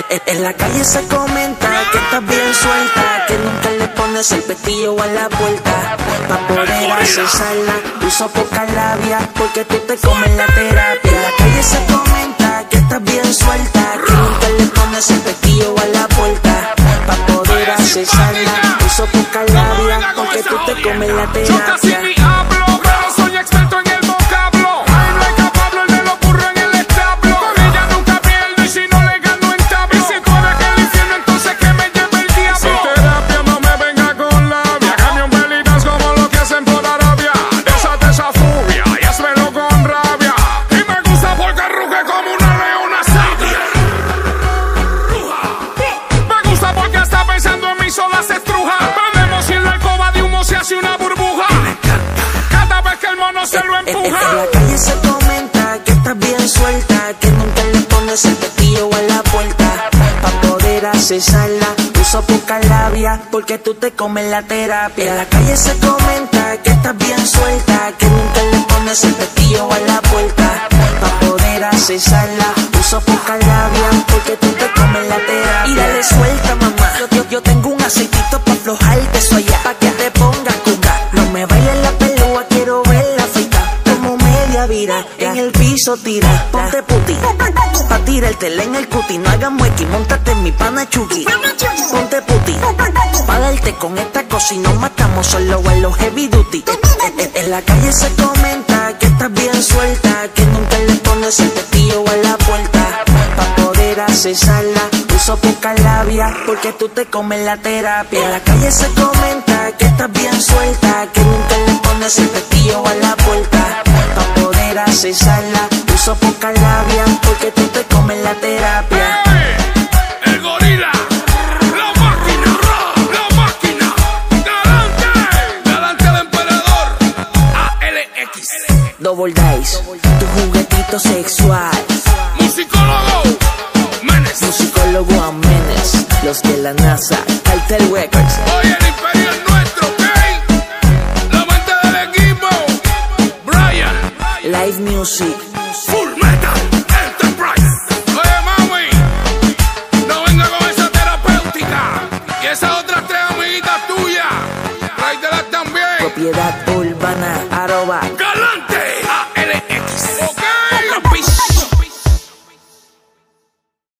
En la calle se comenta que estás bien suelta, que nunca le pones el pestillo a la puerta. Pa' poder accesarla, uso poca labia, porque tú te comes la terapia. En la calle se comenta que estás bien suelta, que nunca le pones el pestillo a la puerta. Pa' poder accesarla, uso poca labia, porque tú te comes la terapia. En la calle se comenta que estás bien suelta, que nunca le pones el pestillo a la puerta. Pa' poder accesarla, uso poca labia, porque tú te comes la terapia. En la calle se comenta que estás bien suelta, que nunca le pones el pestillo a la puerta. Pa' poder accesarla, uso poca labia, porque tú te comes la terapia. Y dale suelta, mamá. Piso tira, ponte puti, pa' tirártela en el cuti, no hagas muequi, montate en mi pana chuki, ponte puti, pa' darte con esta cosa y nos matamos solo en los heavy duty, en, la calle se comenta que estás bien suelta, que nunca le pones el pestillo a la puerta, pa' poder accesarla, uso poca labia, porque tú te comes la terapia, en la calle se comenta que estás bien suelta, que nunca le pones el pestillo cesarla. Uso poca labia porque tú te comes la terapia. el gorila, la máquina, la máquina, galante, galante el emperador, ALX. Double Dice, tu juguetito sexual. Musicólogo, Menes. Musicólogo a Menes, los de la NASA, Cartel Records. Oye, Music. Full Metal Enterprise. Oye, mami, no venga con esa terapéutica. Y esas otras tres amiguitas tuyas, tráetelas también. Propiedad urbana, arroba.